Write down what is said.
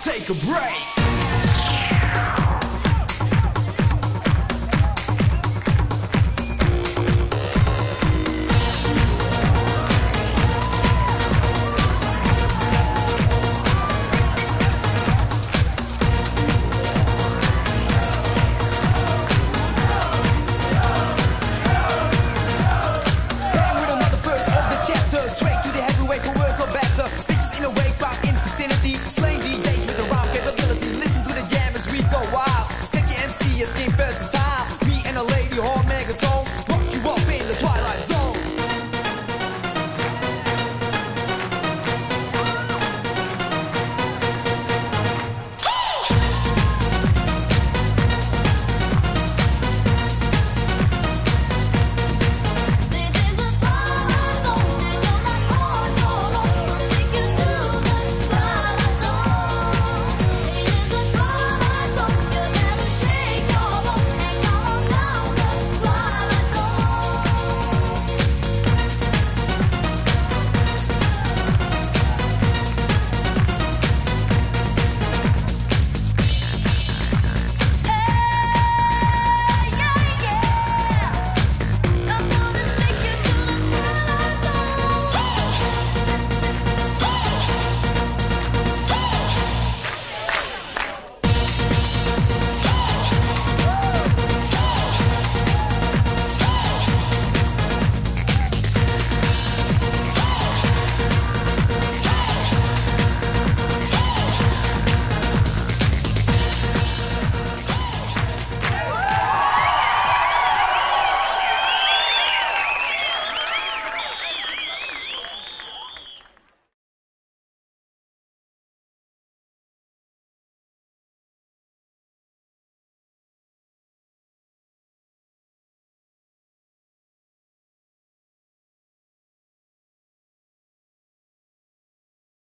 take a break.